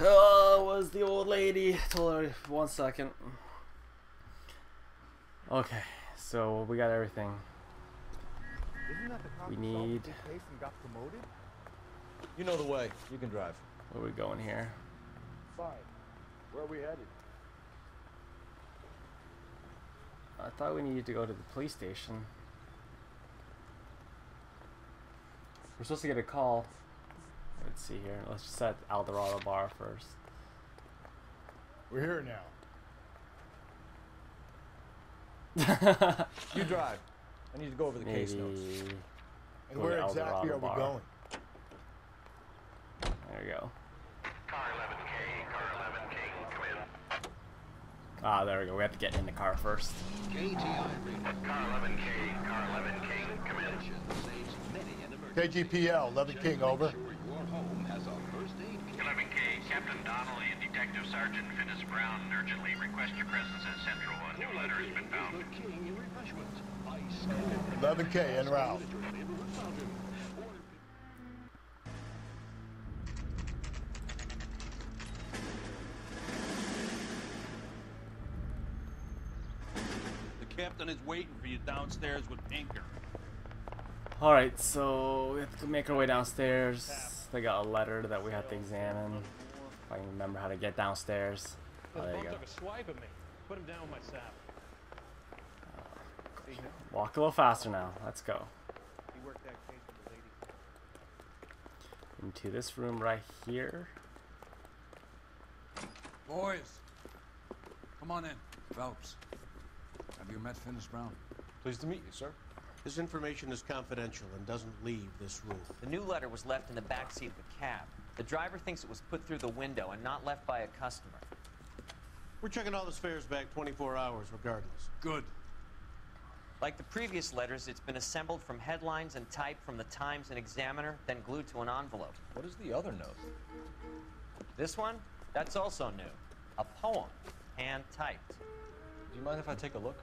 Oh, was the old lady. Told her one second. Okay, so we got everything. Isn't that the We who solved the need- case and got promoted? You know the way. You can drive. Where are we going here? Fine. Where are we headed? I thought we needed to go to the police station. We're supposed to get a call. Let's see here. Let's just set Eldorado Bar first. We're here now. You drive. I need to go over the case notes. And where exactly are we Bar. going? There we go. Car 11K, car 11K, come in. Ah, there we go. We have to get in the car first. KTI Car 11K, car 11K, come in. KGPL, 11 King, over. 11K, Captain Donnelly and Detective Sergeant Finis Brown urgently request your presence at Central. A new letter has been found. 11K, and route. The captain is waiting for you downstairs with Pinker. Alright, so we have to make our way downstairs. They got a letter that we have to examine. If I can remember how to get downstairs. Oh, there you go. swipe at me. Put him down with my saddle. See uh, him? Walk a little faster now. Let's go. He worked that case with the lady. Into this room right here. Boys, come on in. Phelps, have you met Finis Brown? Pleased to meet you, sir. This information is confidential and doesn't leave this room. The new letter was left in the back seat of the cab. The driver thinks it was put through the window and not left by a customer. We're checking all the spares back 24 hours regardless. Good. Like the previous letters, it's been assembled from headlines and typed from the Times and Examiner, then glued to an envelope. What is the other note? This one? That's also new. A poem, hand typed. Do you mind if I take a look?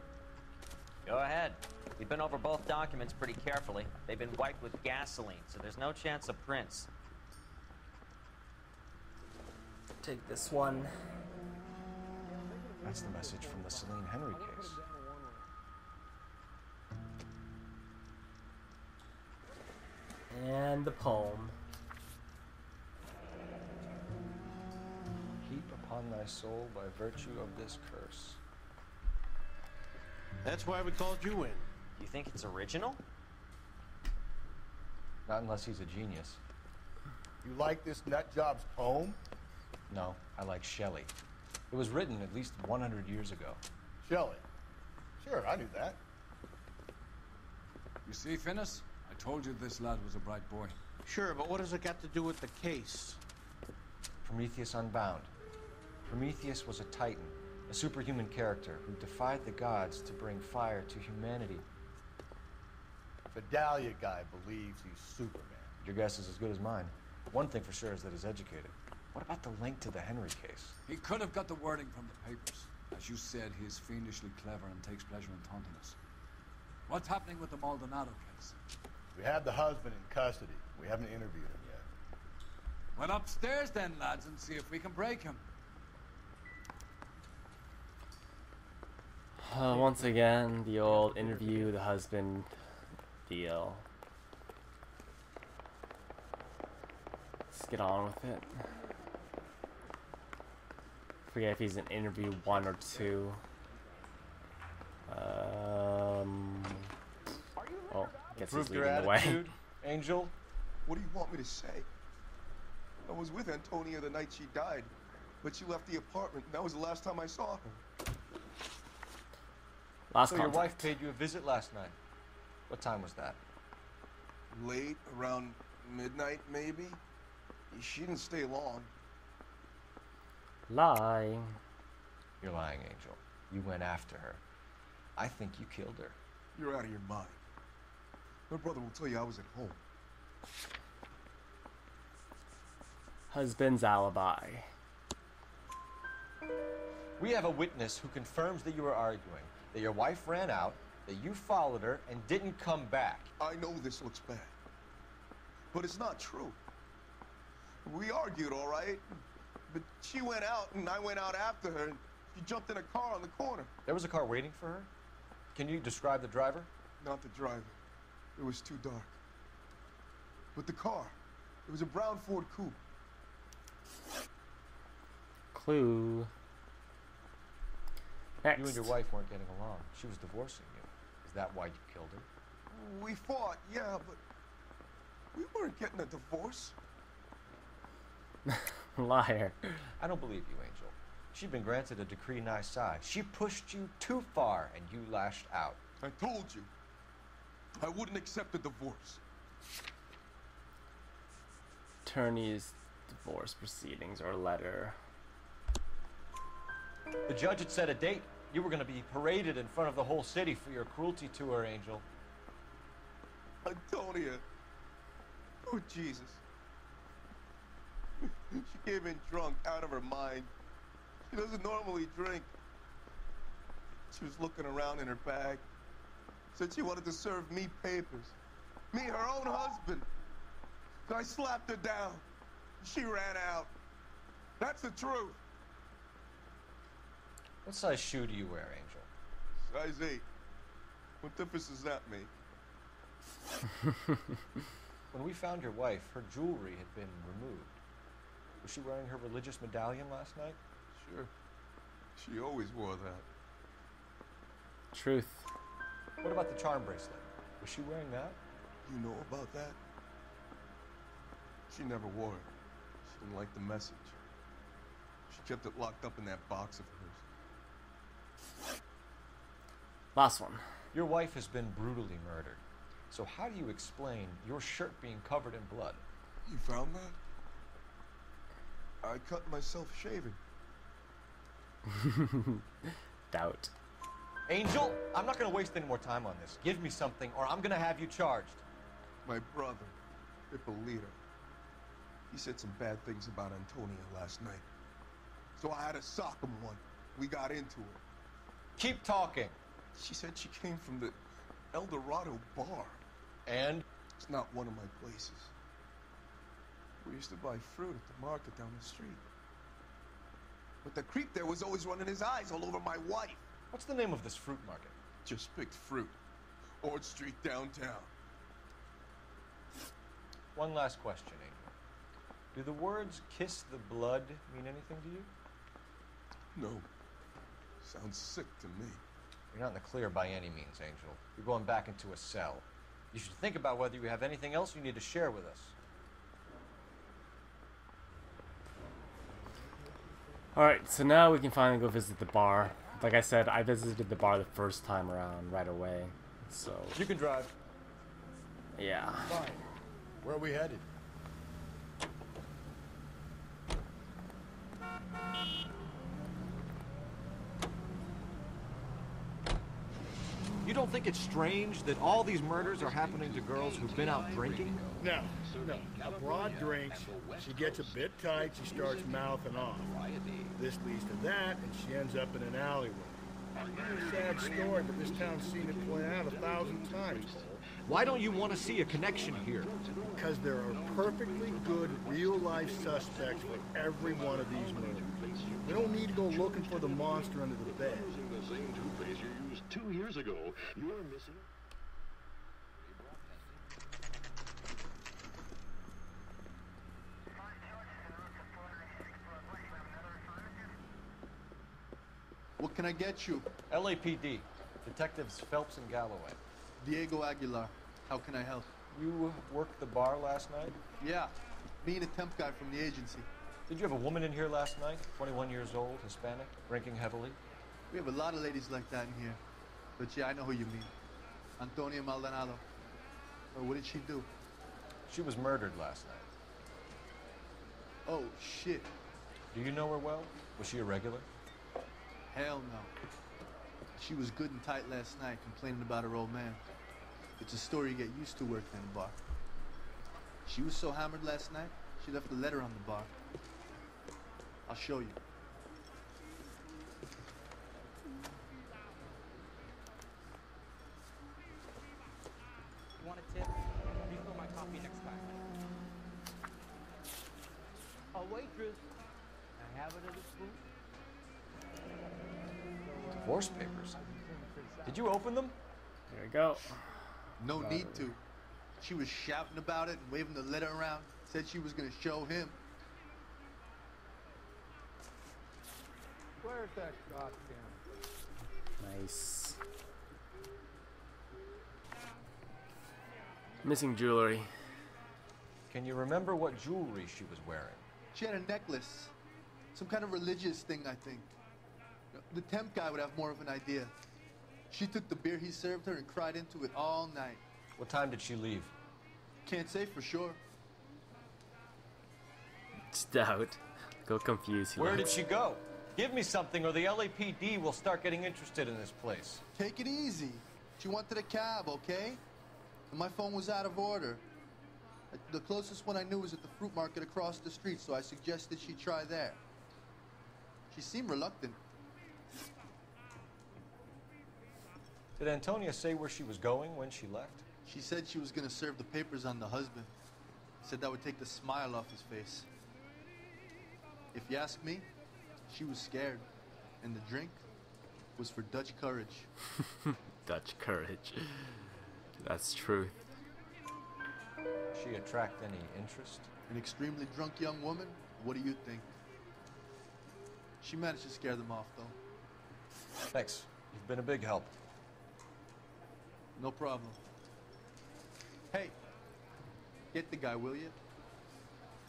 Go ahead. We've been over both documents pretty carefully. They've been wiped with gasoline, so there's no chance of prints. Take this one. That's the message from the Celine Henry case. And the poem. Heap upon thy soul by virtue of this curse. That's why we called you in. You think it's original? Not unless he's a genius. You like this nut job's poem? No, I like Shelley. It was written at least 100 years ago. Shelley. Sure, I knew that. You see, Finis? I told you this lad was a bright boy. Sure, but what has it got to do with the case? Prometheus Unbound. Prometheus was a titan, a superhuman character who defied the gods to bring fire to humanity. The Dahlia guy believes he's Superman. Your guess is as good as mine. One thing for sure is that he's educated. What about the link to the Henry case? He could have got the wording from the papers. As you said, he is fiendishly clever and takes pleasure in taunting us. What's happening with the Maldonado case? We have the husband in custody. We haven't interviewed him yet. Well, upstairs then, lads, and see if we can break him. Uh, once again, the old interview the husband deal. Let's get on with it. Forget if he's in interview one or two. Um. Oh, guess he's Proved your leading the way. Angel. What do you want me to say? I was with Antonia the night she died, but she left the apartment. and That was the last time I saw her. Last So your wife paid you a visit last night. What time was that? Late, around midnight, maybe. She didn't stay long. Lying. You're lying, Angel. You went after her. I think you killed her. You're out of your mind. My brother will tell you I was at home. Husband's alibi. We have a witness who confirms that you were arguing, that your wife ran out, that you followed her and didn't come back. I know this looks bad, but it's not true. We argued, all right, but she went out and I went out after her and she jumped in a car on the corner. There was a car waiting for her? Can you describe the driver? Not the driver. It was too dark. But the car. It was a brown Ford Coupe. Clue. Next. You and your wife weren't getting along. She was divorcing you. Is that why you killed her? We fought, yeah, but we weren't getting a divorce. Liar. I don't believe you, Angel. She'd been granted a decree nisi. She pushed you too far and you lashed out. I told you. I wouldn't accept a divorce. Attorney's divorce proceedings or letter. The judge had set a date. You were going to be paraded in front of the whole city for your cruelty to her, Angel. Antonia. Oh, Jesus. She came in drunk, out of her mind. She doesn't normally drink. She was looking around in her bag. Said she wanted to serve me papers. Me, her own husband. I slapped her down. She ran out. That's the truth. What size shoe do you wear, Angel? Size 8. What difference does that make? When we found your wife, her jewelry had been removed. Was she wearing her religious medallion last night? Sure. She always wore that. Truth. What about the charm bracelet? Was she wearing that? You know about that? She never wore it. She didn't like the message. She kept it locked up in that box of hers. Last one. Your wife has been brutally murdered. So how do you explain your shirt being covered in blood? You found that? I cut myself shaving. Doubt. Angel, I'm not going to waste any more time on this. Give me something, or I'm going to have you charged. My brother, Ippolito. He said some bad things about Antonia last night. So I had to sock him one. We got into it. Keep talking. She said she came from the El Dorado bar. And? It's not one of my places. We used to buy fruit at the market down the street. But the creep there was always running his eyes all over my wife. What's the name of this fruit market? Just picked fruit. Ord Street downtown. One last question, Angel. Do the words kiss the blood mean anything to you? No. Sounds sick to me. You're not in the clear by any means, Angel. You're going back into a cell. You should think about whether you have anything else you need to share with us. Alright, so now we can finally go visit the bar. Like I said, I visited the bar the first time around right away. So, You can drive. yeah. Fine. Where are we headed? Don't think it's strange that all these murders are happening to girls who've been out drinking? No, no. A broad drinks, she gets a bit tight, she starts mouthing off. This leads to that, and she ends up in an alleyway. Sad story, but this town's seen it play out a thousand times, Why don't you want to see a connection here? Because there are perfectly good real-life suspects for every one of these murders. We don't need to go looking for the monster under the bed. The same toothpaste you used two years ago. You're missing. What can I get you? LAPD. Detectives Phelps and Galloway. Diego Aguilar. How can I help? You worked the bar last night? Yeah, me and a temp guy from the agency. Did you have a woman in here last night? 21 years old, Hispanic, drinking heavily? We have a lot of ladies like that in here. But yeah, I know who you mean. Antonia Maldonado. What did she do? She was murdered last night. Oh, shit. Do you know her well? Was she a regular? Hell no. She was good and tight last night, complaining about her old man. It's a story you get used to working in a bar. She was so hammered last night, she left a letter on the bar. I'll show. You open them? There we go. No need to. She was shouting about it and waving the letter around. Said she was gonna show him. Where's that goddamn? Nice. Missing jewelry. Can you remember what jewelry she was wearing? She had a necklace. Some kind of religious thing, I think. The temp guy would have more of an idea. She took the beer he served her and cried into it all night. What time did she leave? Can't say for sure. Stout. Go confuse you. Where did she go? Give me something or the LAPD will start getting interested in this place. Take it easy. She wanted a cab, okay? And my phone was out of order. The closest one I knew was at the fruit market across the street, so I suggested she try there. She seemed reluctant. Did Antonia say where she was going when she left? She said she was gonna serve the papers on the husband. Said that would take the smile off his face. If you ask me, she was scared. And the drink was for Dutch courage. Dutch courage. That's truth. She attract any interest? An extremely drunk young woman? What do you think? She managed to scare them off, though. Thanks. You've been a big help. No problem. Hey, get the guy, will you?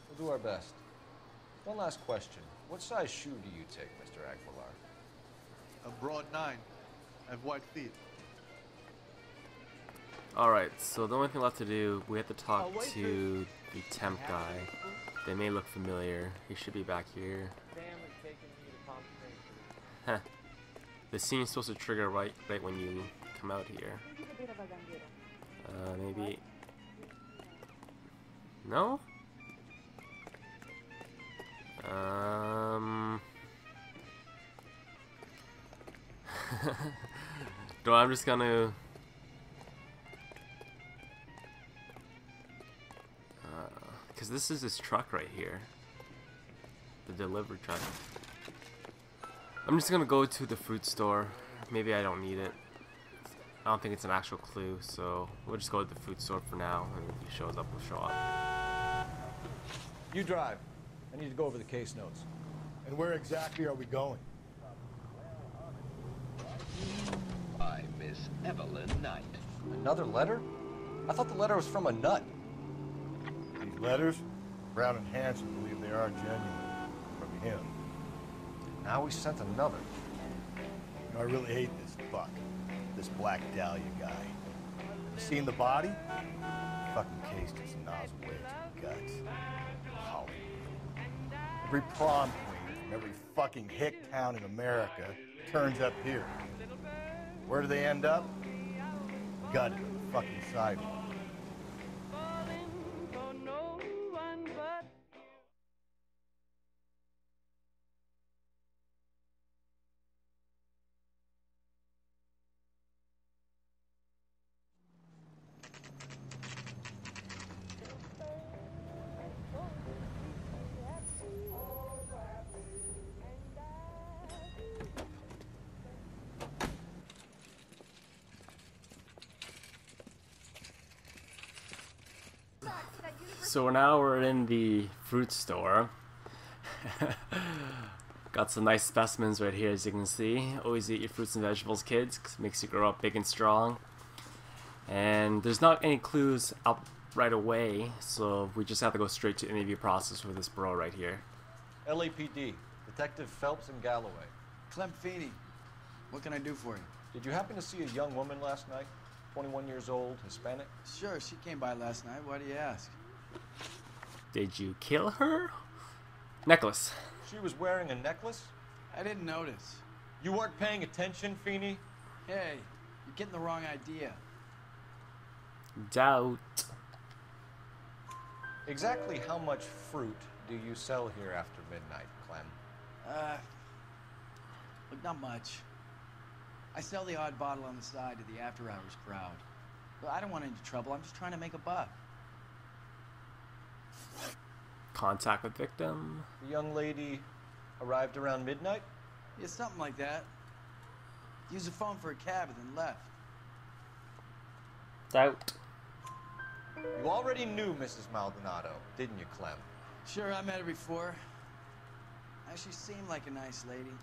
We'll do our best. One last question. What size shoe do you take, Mr. Aguilar? A broad nine. I have white feet. Alright, so the only thing left to do, we have to talk to the temp guy. They may look familiar. He should be back here. Huh. The scene's supposed to trigger right right when you come out here. Uh, maybe... No? Um... I'm just gonna... Because this is this truck right here. The delivery truck. I'm just gonna go to the fruit store. Maybe I don't need it. I don't think it's an actual clue, so we'll just go to the food store for now, and if he shows up, we'll show up. You drive. I need to go over the case notes. And where exactly are we going? By Miss Evelyn Knight. Another letter? I thought the letter was from a nut. These letters, Brown and Hansen believe they are genuine. From him. Now we sent another. You know, I really hate this fuck. This Black Dahlia guy. You seen the body? Fucking cased his nozzle way to the guts. Hollywood. Every prom queen from every fucking hick town in America turns up here. Where do they end up? Gutted on the fucking sidewalk. So now we're in the fruit store. Got some nice specimens right here, as you can see. Always eat your fruits and vegetables, kids, 'cause it makes you grow up big and strong. And there's not any clues up right away, so we just have to go straight to the interview process for this bro right here. LAPD, Detective Phelps and Galloway. Clem Feeney, what can I do for you? Did you happen to see a young woman last night? 21 years old, Hispanic? Sure, she came by last night. Why do you ask? Did you kill her? Necklace. She was wearing a necklace? I didn't notice. You weren't paying attention, Feeney? Hey, you're getting the wrong idea. Doubt. Exactly how much fruit do you sell here after midnight, Clem? Uh, look, not much. I sell the odd bottle on the side to the after hours crowd. But I don't want any trouble. I'm just trying to make a buck. Contact with victim. The young lady Arrived around midnight? Yeah, something like that. Used the phone for a cab and then left. Doubt. You already knew Mrs. Maldonado, didn't you, Clem? Sure, I met her before. Actually seemed like a nice lady.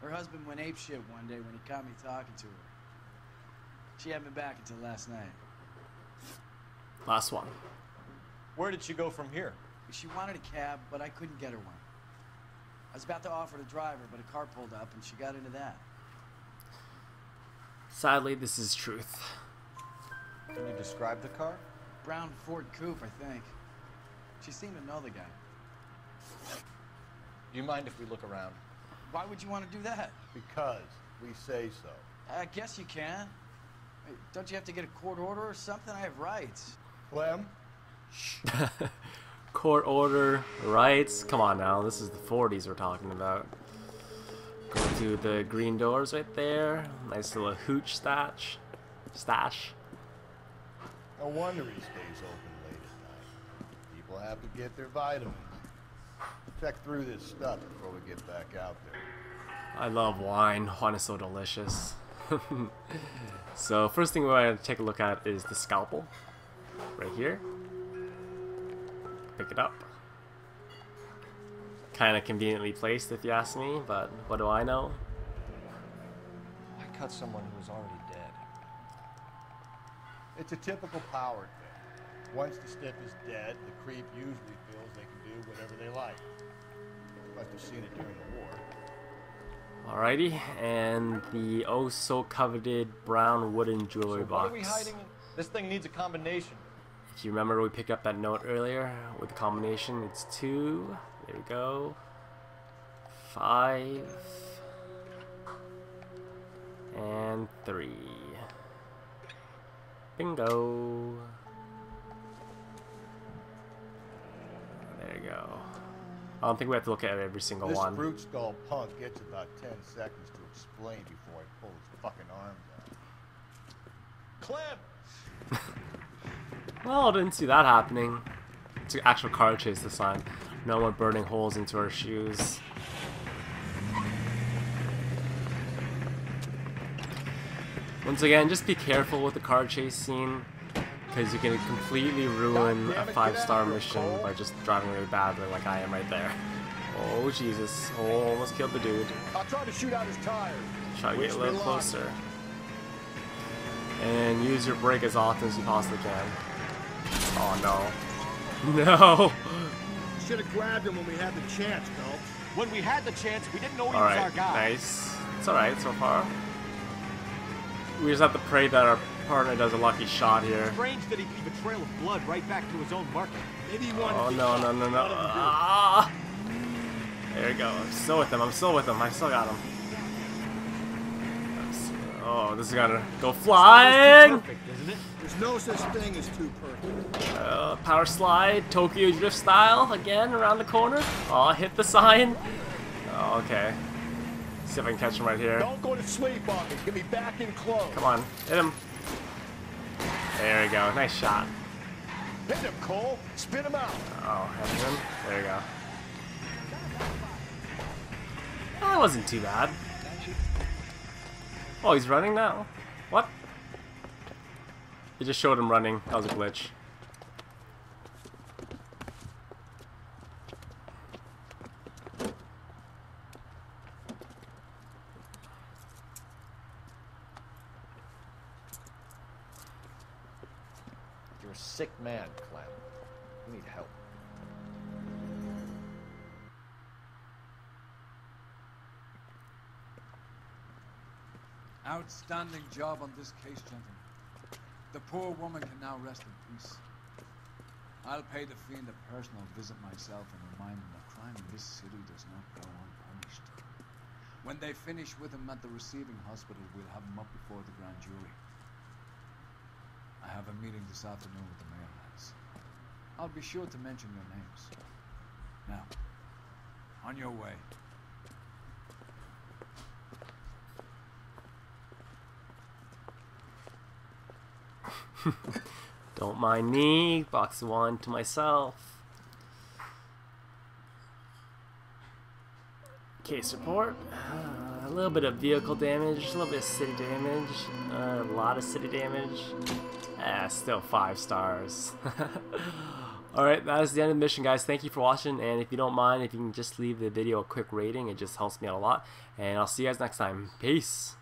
Her husband went apeshit one day when he caught me talking to her. She hadn't been back until last night. Last one. Where did she go from here? She wanted a cab, but I couldn't get her one. I was about to offer to drive her, but a car pulled up and she got into that. Sadly, this is truth. Can you describe the car? Brown Ford Coupe, I think. She seemed to know the guy. Do you mind if we look around? Why would you want to do that? Because we say so. I guess you can. Don't you have to get a court order or something? I have rights. Clem? Court order, rights. Come on now, this is the 40s we're talking about. Go to the green doors right there. Nice little hooch stash. Stash. No wonder he stays open late at night. People have to get their vitamins. Check through this stuff before we get back out there. I love wine. Wine is so delicious. so first thing we want to take a look at is the scalpel. Right here. Pick it up. Kind of conveniently placed if you ask me, but what do I know? I cut someone who was already dead. It's a typical power thing. Once the stiff is dead, the creep usually feels they can do whatever they like. Must have seen it during the war. Alrighty, and the oh so coveted brown wooden jewelry So box. what are we hiding? in? This thing needs a combination. If you remember, we picked up that note earlier with the combination. It's two. There we go. Five. And three. Bingo. There you go. I don't think we have to look at every single This one. brute skull punk gets about 10 seconds to explain before I pull his fucking arms out. Clem! Well, I didn't see that happening. It's an actual car chase this time. No one burning holes into our shoes. Once again, just be careful with the car chase scene, because you can completely ruin a five-star mission by just driving really badly like I am right there. Oh, Jesus. Oh, almost killed the dude. I'll try to shoot out his tires. Try to get a little closer. And use your brake as often as you possibly can. Oh no. No! Should have grabbed him when we had the chance, Phelps. When we had the chance, we didn't know he was our Alright, guy. nice. It's alright so far. We just have to pray that our partner does a lucky shot here. Strange that he'd leave a trail of blood right back to his own market. Maybe he wanted Oh to no, no, no, no. Ah! There we go. I'm still with him. I'm still with him. I still got him. I'm Oh, this is gonna go flying! Perfect, isn't it? There's no such thing as too perfect. Uh, power slide, Tokyo Drift style, again, around the corner. Oh, hit the sign. Oh, okay. See if I can catch him right here. Don't go to sleep on me. Get me back in close. Come on, hit him. There we go. Nice shot. Hit him, Cole. Spin him out. Oh, hit him. There you go. That wasn't too bad. Oh, he's running now? What? It just showed him running. That was a glitch. You're a sick man, Clem. You need help. Outstanding job on this case, gentlemen. The poor woman can now rest in peace. I'll pay the fiend a personal visit myself and remind him that crime in this city does not go unpunished. When they finish with him at the receiving hospital, we'll have him up before the grand jury. I have a meeting this afternoon with the mayor, lads. I'll be sure to mention your names. Now, on your way. Don't mind me. Box one to myself. Case report. Uh, a little bit of vehicle damage, a little bit of city damage, uh, a lot of city damage. Ah, still five stars. Alright, that is the end of the mission, guys. Thank you for watching, and if you don't mind, if you can just leave the video a quick rating, it just helps me out a lot. And I'll see you guys next time. Peace!